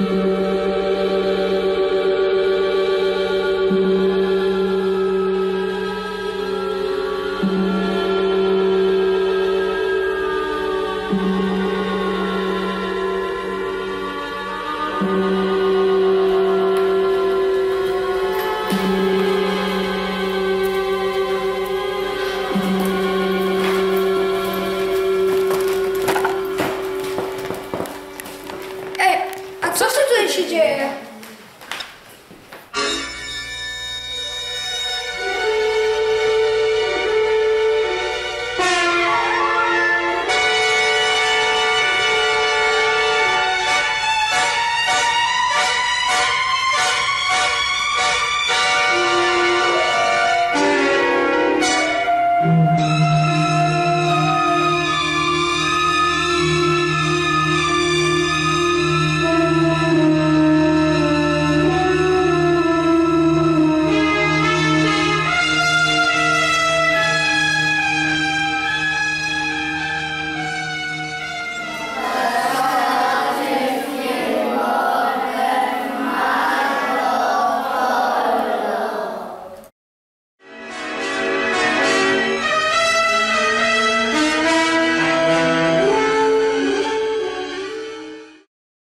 thank mm -hmm. you dzieje? Thank mm -hmm. you.